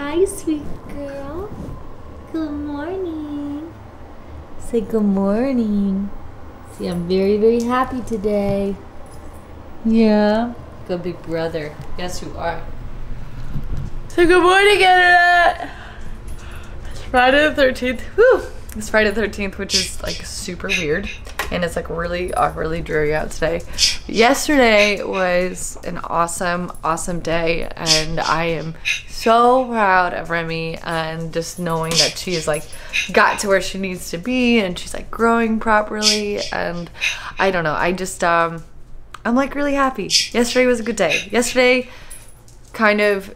Hi, sweet girl. Good morning. Say good morning. See, I'm very, very happy today. Yeah. Good big brother. Yes, you are. So good morning, Internet. It's Friday the 13th. Whew. It's Friday the 13th, which is like super weird. And it's like really awkwardly dreary out today. Yesterday was an awesome, awesome day. And I am so proud of Remy and just knowing that she is like got to where she needs to be and she's like growing properly. And I don't know, I just, um, I'm like really happy. Yesterday was a good day. Yesterday kind of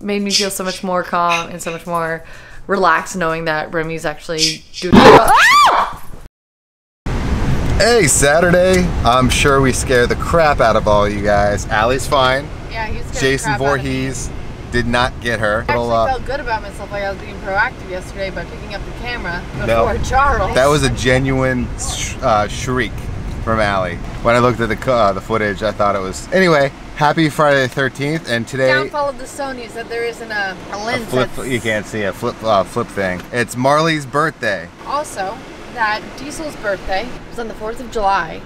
made me feel so much more calm and so much more relaxed knowing that Remy's actually doing Hey, Saturday. I'm sure we scare the crap out of all you guys. Allie's fine. Yeah, he's good. Jason Voorhees did not get her. I actually Little, uh, felt good about myself like I was being proactive yesterday by picking up the camera No. before Charles. that was a genuine sh- uh, shriek from Allie. When I looked at the uh, the footage, I thought it was. Anyway, happy Friday the 13th, and today downfall of the Sony's that there isn't a, a a lens. flip. that's- You can't see a flip uh, flip thing. It's Marley's birthday. Also, that Diesel's birthday was on the 4th of July,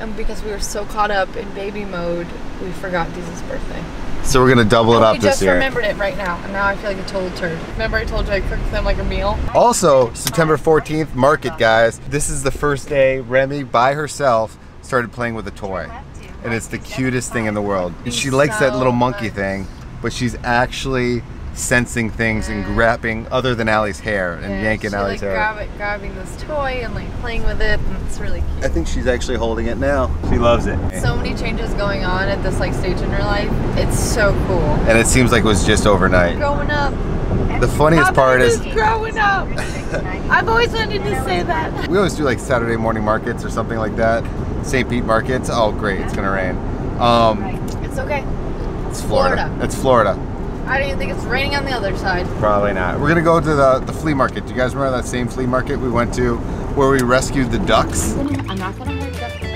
and because we were so caught up in baby mode, we forgot Diesel's birthday. So we're gonna double it And up we this just remembered it right now, and now I feel like a total turd. Remember I told you I cooked them like a meal? Also, September 14th, market guys. This is the first day Remy by herself started playing with a toy. And it's the cutest thing in the world. She likes that little monkey thing, but she's actually sensing things and grabbing other than Allie's hair and Yeah, yanking she, Allie's like, hair. grab it, grabbing this toy and like playing with it, and it's really cute. I think she's actually holding it now. She loves it. so many changes going on at this like stage in her life. It's so cool. And it seems like it was just overnight. Growing up. The funniest part is growing up. I've always wanted to say that. we always do like Saturday morning markets or something like that. St. Pete markets. Oh great, it's gonna rain. Um, It's okay. it's Florida. Florida. It's Florida. I don't even think it's raining on the other side. Probably not. We're gonna go to the, the flea market. Do you guys remember that same flea market we went to where we rescued the ducks? I'm not gonna hurt Justin.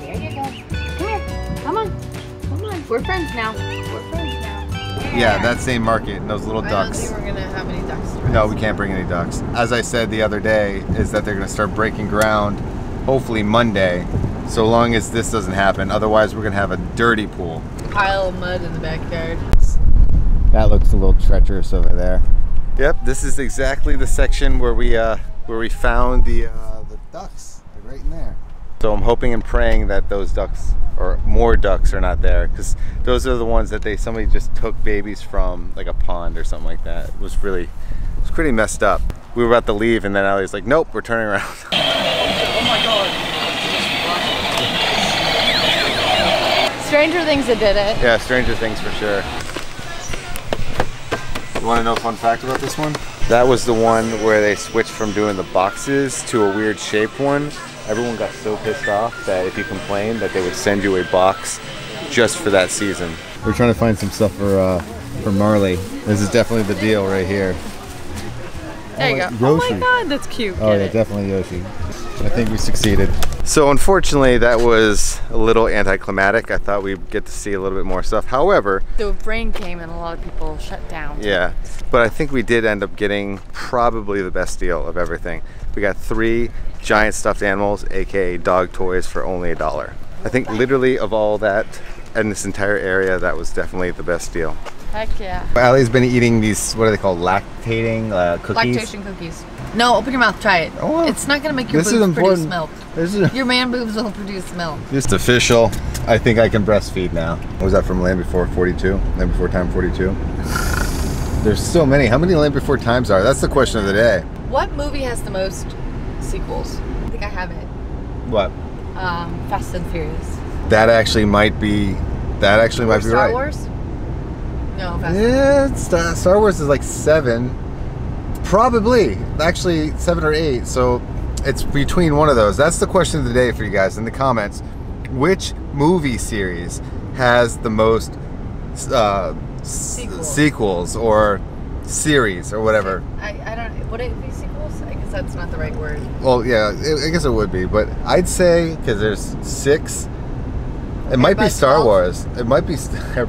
There you go. Come here. Come on. Come on. We're friends now. We're friends now. Yeah, that same market and those little I don't think we're gonna have any ducks. No, we can't bring any ducks. As I said the other day, is that they're gonna start breaking ground hopefully Monday. So long as this doesn't happen. Otherwise we're gonna have a dirty pool. Pile of mud in the backyard. That looks a little treacherous over there. Yep, this is exactly the section where we uh, where we found the uh, the ducks. They're right in there. So I'm hoping and praying that those ducks or more ducks are not there because those are the ones that they somebody just took babies from like a pond or something like that. It was really it was pretty messed up. We were about to leave and then Allie's like, nope, we're turning around. Stranger Things that did it. yeah, Stranger Things for sure. You want to know a fun fact about this one? That was the one where they switched from doing the boxes to a weird shaped one. Everyone got so pissed off that if you complained that they would send you a box just for that season. We're trying to find some stuff for uh, for Marley. This is definitely the deal right here. There you go. Yoshi. Oh my god, that's cute. Oh Get yeah, it. definitely Yoshi. I think we succeeded. So unfortunately, that was a little anticlimactic. I thought we'd get to see a little bit more stuff. However, The rain came and a lot of people shut down. Yeah, but I think we did end up getting probably the best deal of everything. We got three giant stuffed animals, aka dog toys, for only a dollar. I think literally of all that in this entire area, that was definitely the best deal. Heck yeah. Allie's been eating these, what are they called, lactating uh, cookies? Lactation cookies. No, open your mouth. Try it. Oh. It's not gonna make your This is boobs produce milk. This is Your man boobs will produce milk. just official. I think I can breastfeed now. What was that from Land Before 42? Land Before Time 42? There's so many. How many Land Before Times are? That's the question of the day. What movie has the most sequels? I think I have it. What? Um, Fast and Furious. That actually might be. That actually might Or be Star right. Wars? No, Fast. Yeah, Star, Wars is like seven, probably actually seven or eight. So it's between one of those. That's the question of the day for you guys in the comments. Which movie series has the most uh, Sequels. sequels or series or whatever? I, I don't. Would it be sequels? I guess that's not the right word. Well, yeah, I I guess it would be, but I'd say because there's six. It might be Star 12? Wars. It might be. Star-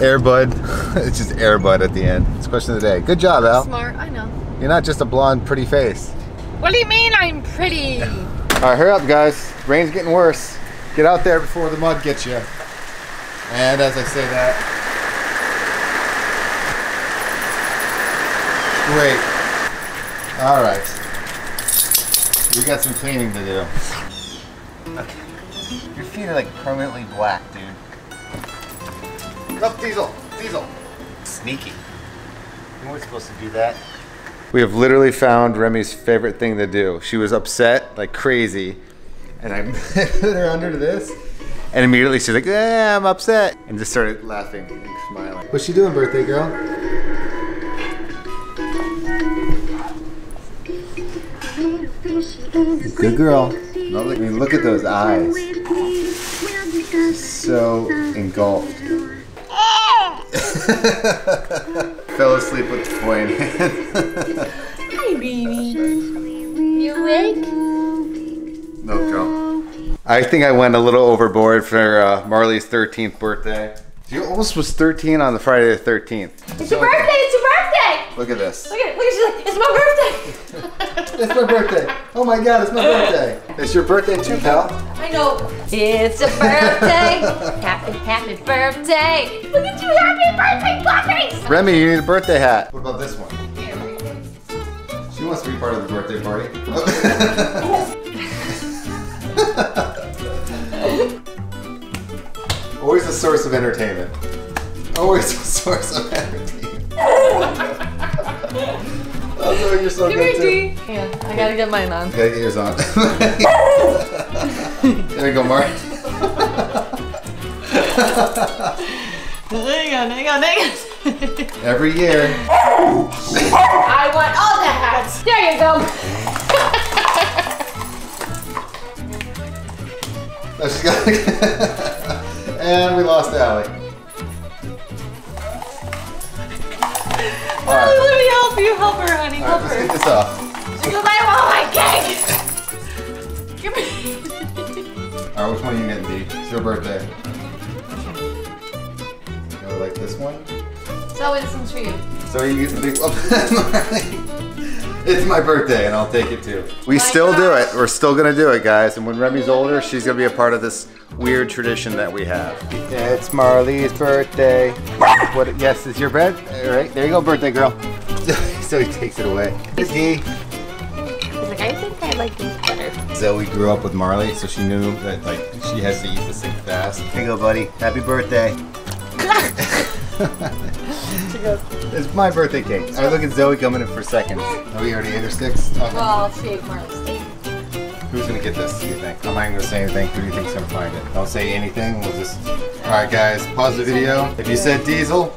Airbud. it's just Airbud at the end. It's question of the day. Good job, Al. Smart, I know. You're not just a blonde, pretty face. What do you mean I'm pretty? All right, hurry up, guys. Rain's getting worse. Get out there before the mud gets you. And as I say that, great. All right. We got some cleaning to do. Okay. Your feet are like permanently black, dude. Up, Diesel. Diesel. Sneaky. You weren't supposed to do that. We have literally found Remy's favorite thing to do. She was upset like crazy, and I put her under this, and immediately she's like, "Yeah, I'm upset," and just started laughing and smiling. What's she doing, birthday girl? Good girl. No, look, I mean, look at those eyes. So engulfed. Fell asleep with the toy in hand. Hi, baby. You awake? No, girl. I think I went a little overboard for uh, Marley's 13th birthday. She almost was 13 on the Friday the 13th. It's your birthday. It's your birthday. Look at this. Look at it. Look at it. Like, it's my birthday. It's my birthday. Oh my god, it's my birthday. It's your birthday too, pal. I know. It's a birthday. happy, happy birthday. Look at you. Happy birthday, puppies. Remy, you need a birthday hat. What about this one? She wants to be part of the birthday party. Always a source of entertainment. Always a source of entertainment. You're so Give good me too. Yeah, I gotta get mine on. Okay, get yours on. there you go, Mark. Hang on, hang on, hang on. Every year. I want all the hats. There you go. And we lost Allie. Oh, let me help you. Help her, honey. All Help right, let's her. get this off. Because I want my cake. Give me. All right, which one are you getting, D? It's your birthday. You like this one? Zoe, this one's for you. So you get the big one. It's my birthday, and I'll take it too. We still do it. We're still gonna do it, guys. And when Remy's older, she's gonna be a part of this weird tradition that we have. It's Marley's birthday. What? Yes, it's your bed. All right, there you go, birthday girl. So he takes it away. D. He's like, I think I like these better. Zoe grew up with Marley, so she knew that like she has to eat this thing fast. Here you go, buddy. Happy birthday. she goes, It's my birthday cake. I look at Zoe coming in for seconds. Oh, we already ate her sticks? Well, she ate Marley's steak. Who's gonna get this, do you think? I'm not even gonna say anything. Who do you think's gonna find it? Don't say anything. We'll just. Alright, guys, pause the video. If you said Diesel,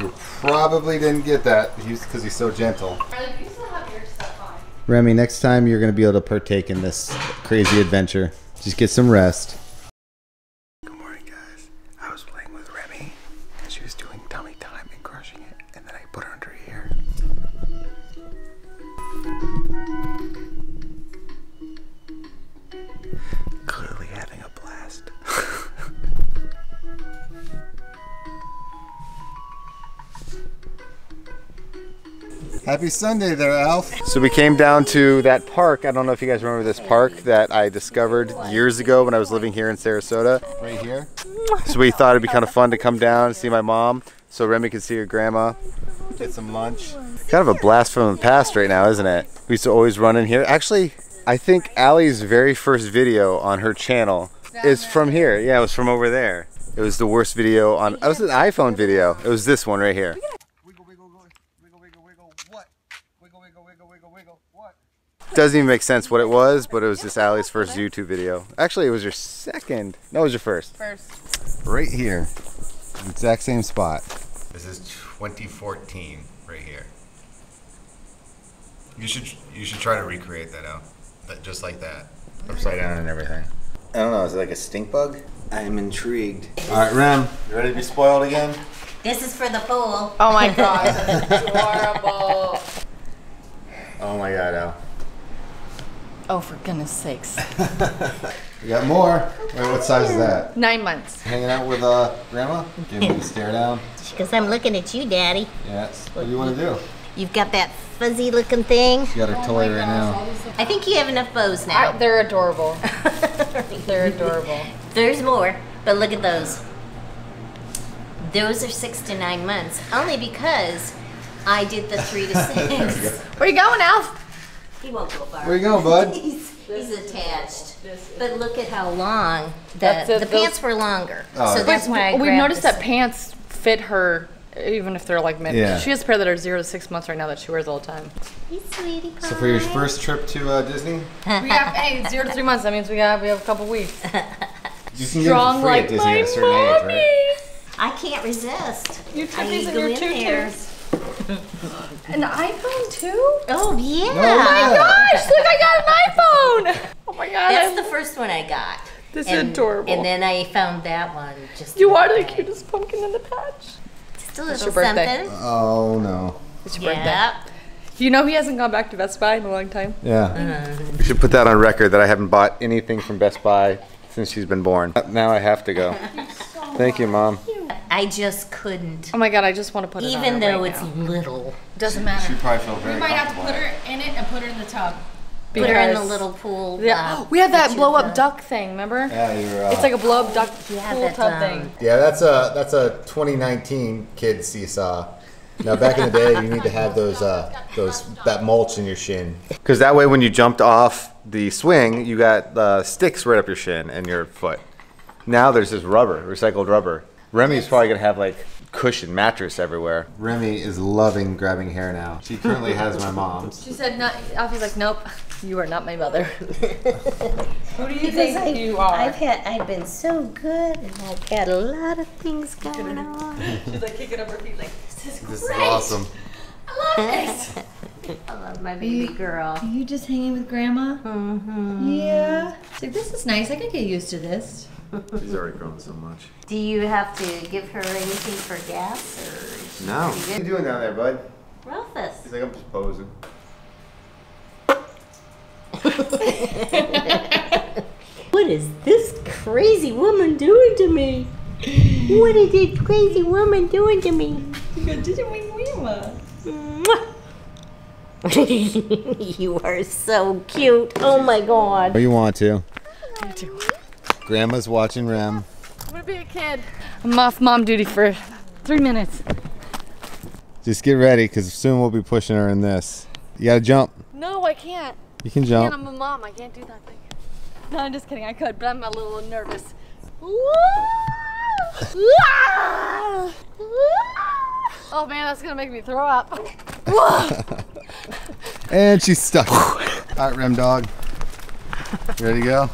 you probably didn't get that because he's so gentle. Marley, you still have your stuff on. Remy, next time you're gonna be able to partake in this crazy adventure. Just get some rest. Happy Sunday there, Alf. So we came down to that park. I don't know if you guys remember this park that I discovered years ago when I was living here in Sarasota. Right here. So we thought it'd be kind of fun to come down and see my mom so Remy could see her grandma, get some lunch. Kind of a blast from the past right now, isn't it? We used to always run in here. Actually, I think Allie's very first video on her channel is from here. Yeah, it was from over there. It was the worst video on, oh, it was an iPhone video. It was this one right here. Doesn't even make sense what it was, but it was just Allie's first YouTube video. Actually, it was your second. No, it was your first. First. Right here. Exact same spot. This is 2014 right here. You should you should try to recreate that out. That just like that. Upside down and everything. I don't know, is it like a stink bug? I'm intrigued. Alright, Rem, you ready to be spoiled again? This is for the pool. Oh my god. Adorable. Oh my god, Al. Oh, for goodness sakes. We got more. Wait, what size is that? Nine months. Hanging out with uh, grandma? Give me the stare down. Because I'm looking at you, Daddy. Yes. What do you want to do? You've got that fuzzy looking thing. You got her toy right now. I think you have enough bows I, now. they're adorable. They're adorable. There's more, but look at those. Those are six to nine months, only because I did the three to six. Where you going, Alf? He won't go far. Where you going, bud? He's, he's attached. But look at how long. The, it, the pants were longer. Oh, so that's why I We've noticed that pants fit her, even if they're like mid. Yeah. She has a pair that are zero to six months right now that she wears all the time. Hey, sweetie pie. So for your first trip to uh, Disney, We have hey zero to three months. That means we got we have a couple weeks. you can Strong get free like at Disney my at a certain age, mommy. right? I can't resist. You I trippies and your in there. tutus. An iPhone too? Oh yeah. Oh, yeah. Gosh, look, I got an iPhone. Oh my god, That's I- the first one I got. this is adorable. and then I found that one. Just you are the the other day. cutest pumpkin in the patch. Just a little your birthday. something. Oh no. It's your birthday. Yeah. Do you know he hasn't gone back to Best Buy in a long time? Yeah. Uh-huh. We should put that on record that I haven't bought anything from Best Buy since she's been born. Now I have to go. Thank you, mom. I just couldn't. Oh my god, I just want to put it on Even her though right it's now. little. doesn't matter. She probably feel very We might have to put her in it and put her in the tub. Put her in the little pool. Yeah. uh, we have that blow up duck thing, remember? Yeah, you're. Uh, It's like a blow up duck Yeah, pool that, tub um, thing. Yeah, that's a that's a 2019 kid seesaw. Now back in the day, you need to have those uh, those that mulch in your shin. Because that way, when you jumped off the swing, you got uh, sticks right up your shin and your foot. Now there's this rubber, recycled rubber. Remy's probably gonna have like cushion mattress everywhere. Remy is loving grabbing hair now. She currently has my mom's. She said, "Not." Alfie's like, "Nope, you are not my mother." Who do you Because think I, you are? I've had, I've been so good, and I've got a lot of things going on. She's like kicking up her feet, like, "This is great. This is awesome. I love this." I love my baby girl. Are you just hanging with grandma? Mm-hmm. Yeah. It's like, this is nice. I could get used to this. She's already grown so much. Do you have to give her anything for gas, or is she No. pretty What are you doing down there, bud? Rufus. He's like, I'm just posing. What is this crazy woman doing to me? What is this crazy woman doing to me? Mwah. you are so cute. Oh my god. Or you want to. Grandma's watching Rem. I'm gonna be a kid. I'm off mom duty for three minutes. Just get ready, because soon we'll be pushing her in this. You gotta jump. No, I can't. You can jump. I'm a mom. I can't do that thing. No, I'm just kidding. I could, but I'm a little nervous. Oh man, that's gonna make me throw up. And she's stuck. All right, Rem dog. Ready to go?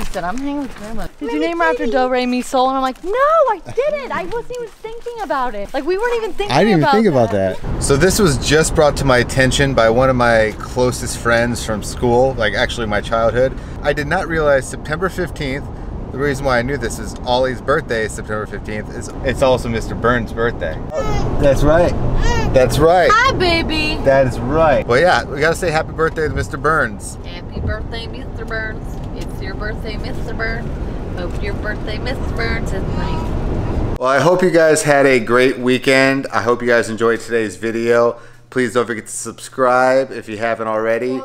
She said, I'm hanging with grandma. Did you name her after Do Re Mi Sol? And I'm like, no, I didn't. I wasn't even thinking about it. Like we weren't even thinking about it. I didn't even about think about that. So this was just brought to my attention by one of my closest friends from school, like actually my childhood. I did not realize September 15th, the reason why I knew this is Ollie's birthday is September 15th. Is it's also Mr. Burns' birthday. That's right. That's right. Hi, baby. That is right. Well, yeah, we gotta say happy birthday to Mr. Burns. Happy birthday, Mr. Burns. It's your birthday, Mr. Burns. Hope your birthday, Mr. Burns, is nice. Well, I hope you guys had a great weekend. I hope you guys enjoyed today's video. Please don't forget to subscribe if you haven't already.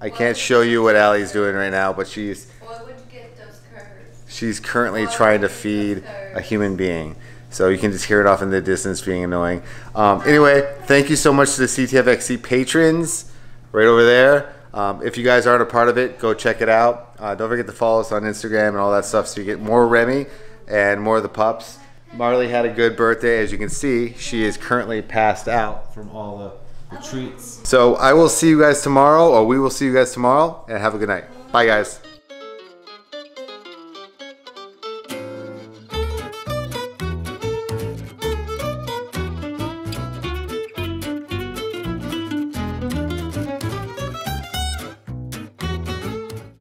I can't show you what Allie's doing right now, but she's What would you get those curves? she's currently trying to feed a human being. So you can just hear it off in the distance being annoying. Um, anyway, thank you so much to the CTFXC patrons right over there. Um, if you guys aren't a part of it, go check it out. Uh, don't forget to follow us on Instagram and all that stuff so you get more Remy and more of the pups. Marley had a good birthday. As you can see, she is currently passed out from all the, the treats. So I will see you guys tomorrow, or we will see you guys tomorrow, and have a good night. Bye, guys.